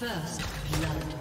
First blood.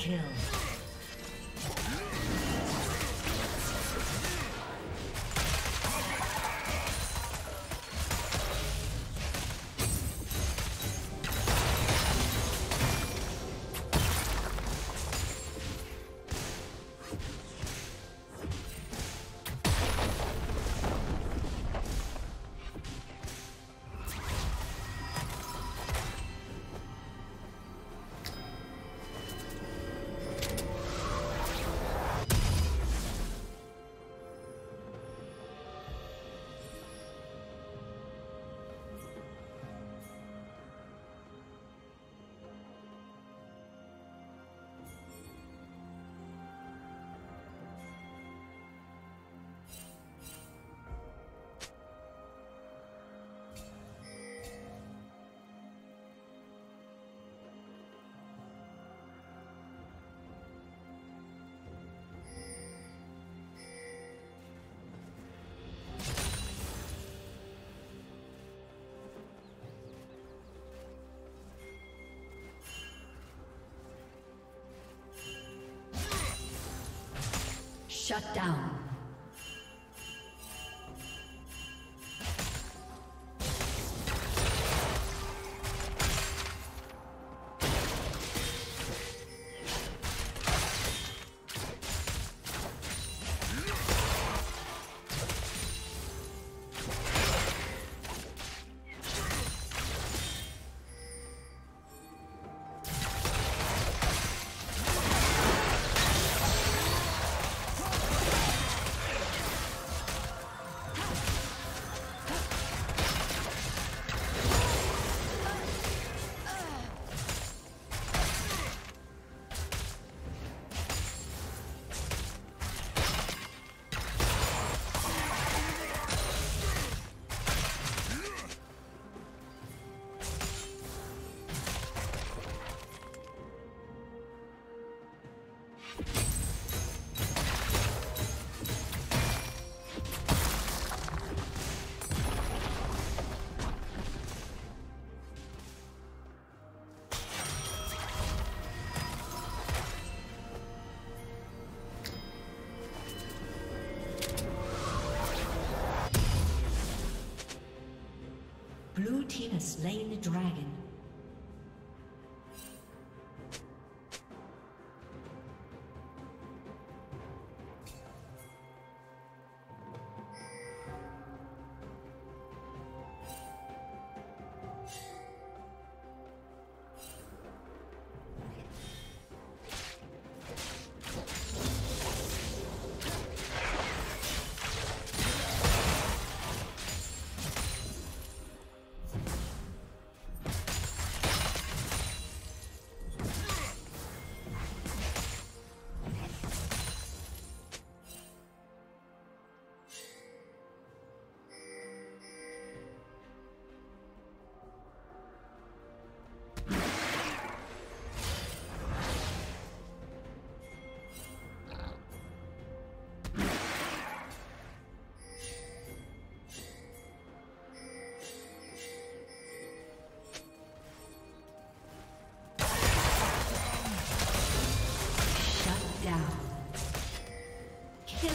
Kill. Shut down. Slain the dragon.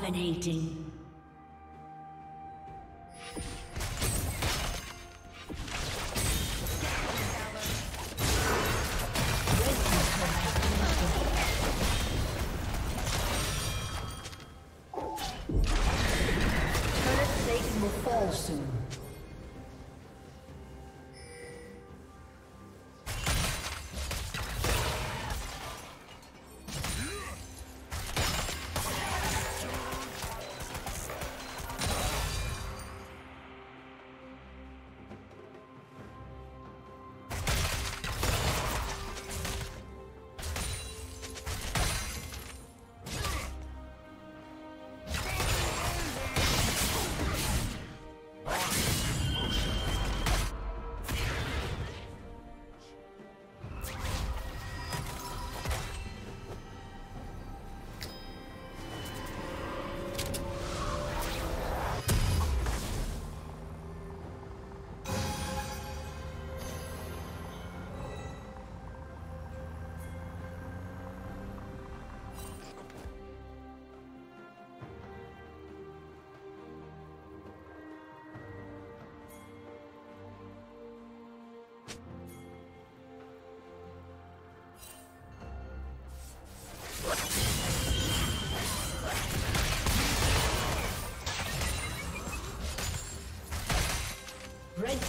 Dominating.